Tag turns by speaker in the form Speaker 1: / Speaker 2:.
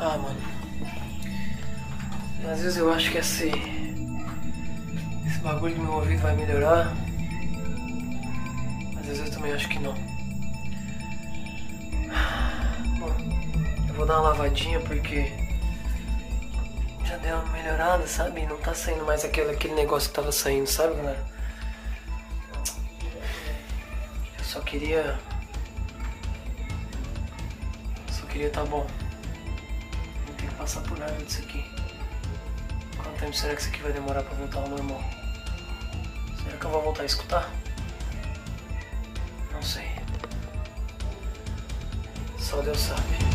Speaker 1: Ah, mano. Às vezes eu acho que esse. Esse bagulho do meu ouvido vai melhorar. Às vezes eu também acho que não. Bom, eu vou dar uma lavadinha porque. Já deu uma melhorada, sabe? Não tá saindo mais aquele, aquele negócio que tava saindo, sabe, galera? Eu só queria. Queria tá bom. Não tem que passar por nada disso aqui. Quanto tempo será que isso aqui vai demorar pra voltar ao normal? Será que eu vou voltar a escutar? Não sei. Só Deus sabe.